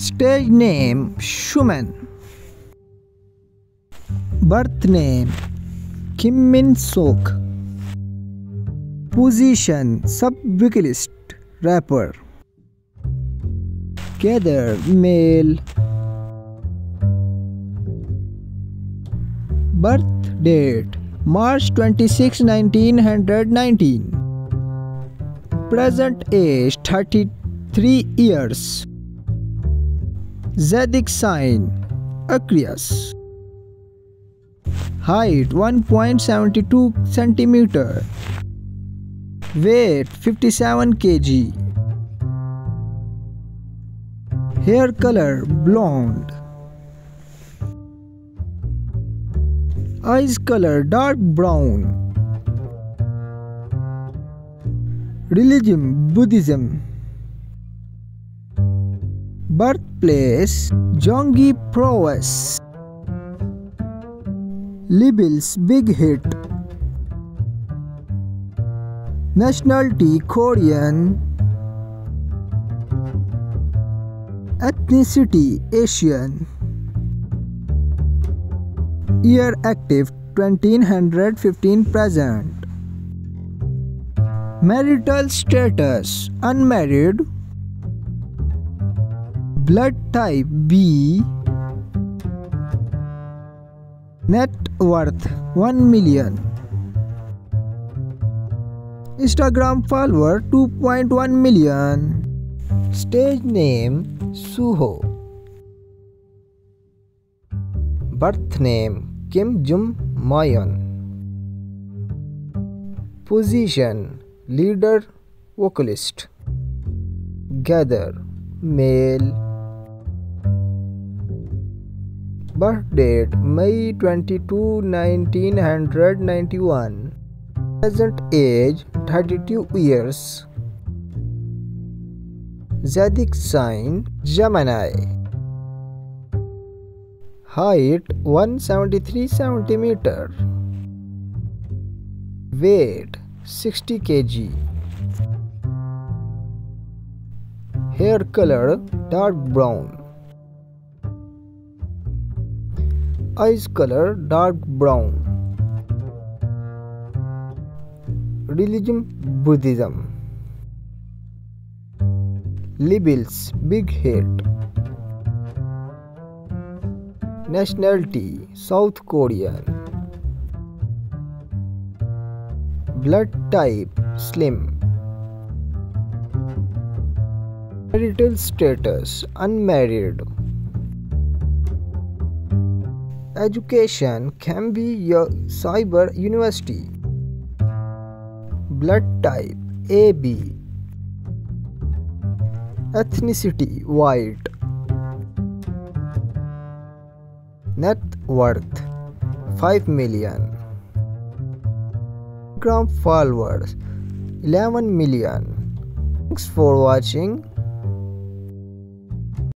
Stage name Xiumin birth name Kim Min Seok position sub vocalist rapper gender male birth date March 26, 1919 present age 33 years Zodiac sign Aquarius. Height 1.72 cm. Weight 57 kg. Hair color blonde. Eyes color dark brown. Religion Buddhism. Birthplace Gyeonggi Province. Labels Big Hit. Nationality Korean. Ethnicity Asian. Year active 1915 present. Marital status unmarried. Blood type B net worth one million Instagram follower 2.1 million stage name Suho birth name Kim Jun Myeon position leader vocalist gender male Birth date May 22, 1991. Present age 32 years. Zodiac sign Gemini. Height 173 cm. Weight 60 kg. Hair color dark brown. Eyes color dark brown. Religion Buddhism. Labels Big Hit. Nationality South Korean. Blood type Slim. Marital status Unmarried. Education Kyung Hee Cyber University. Blood type AB. Ethnicity White. Net worth 5 million. Instagram followers 11 million. Thanks for watching.